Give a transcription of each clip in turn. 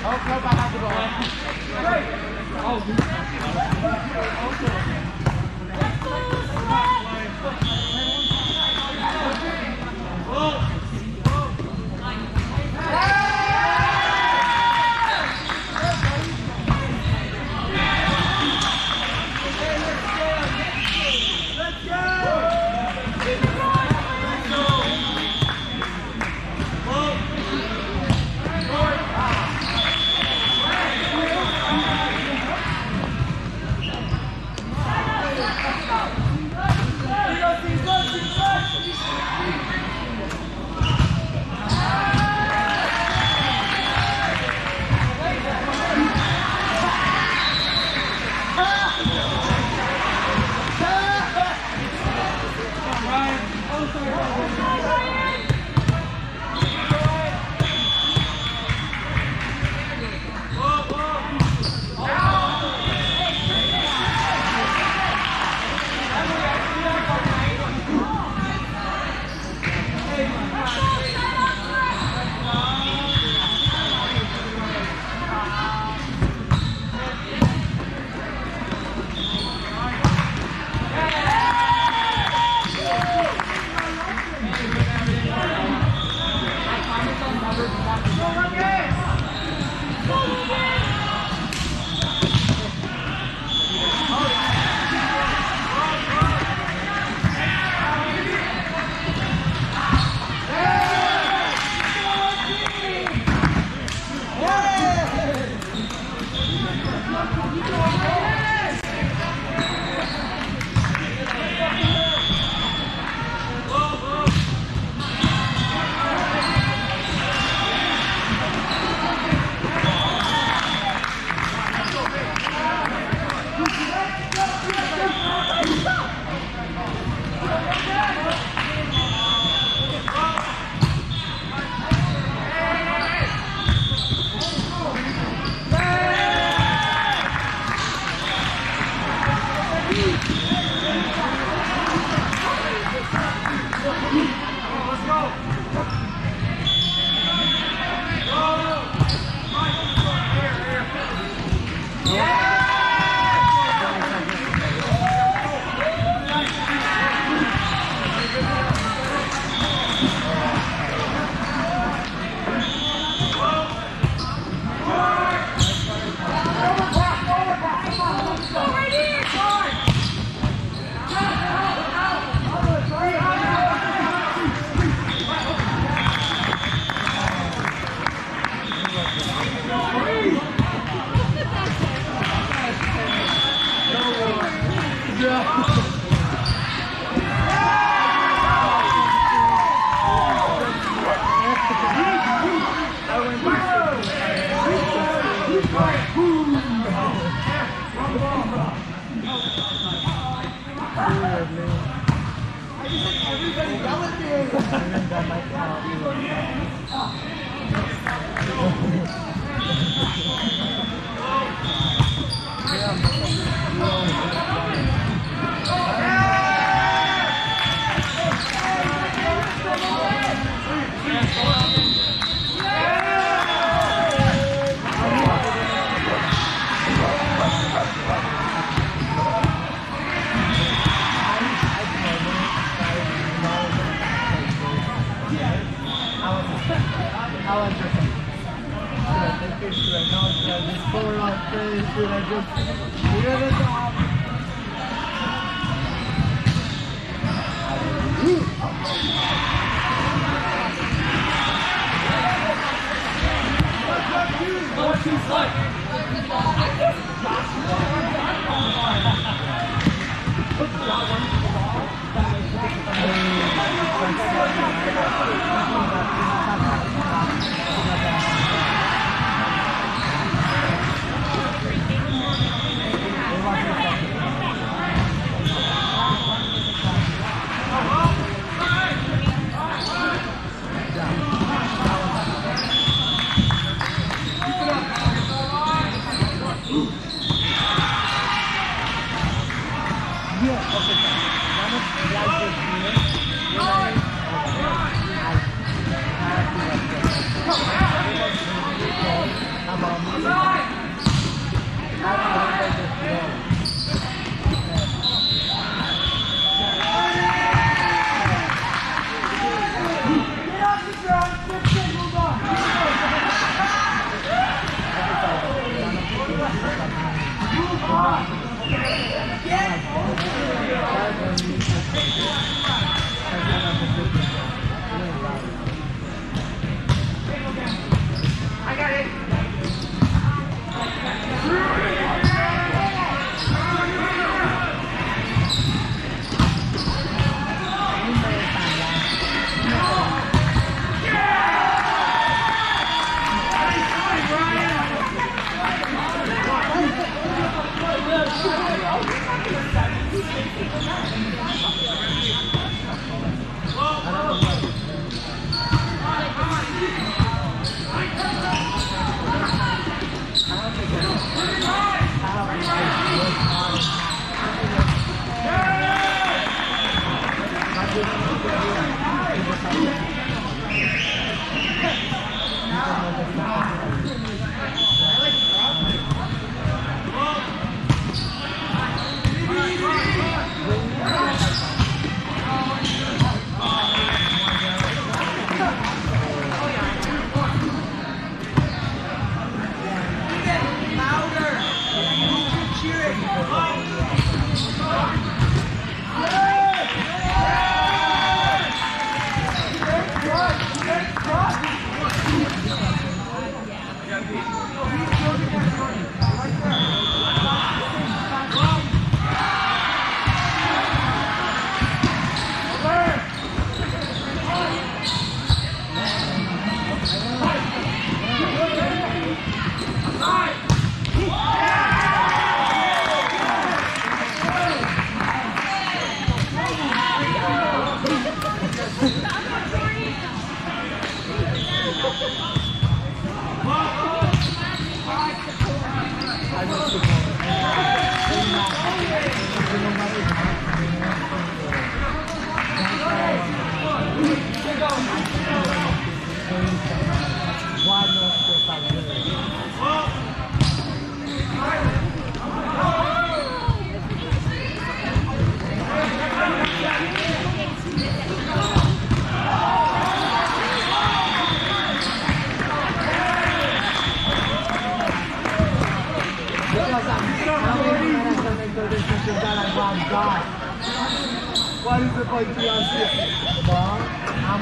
Oke, Pak. Aku. I Because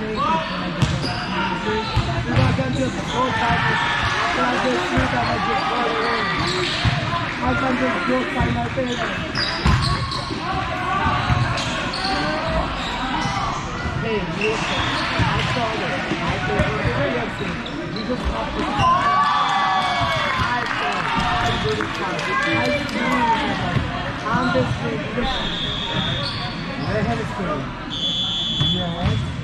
make If I can just I just shoot, I might just go. I just go find I saw that. I saw that. You just I saw I really can't. I see I'm. Yes.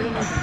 morning.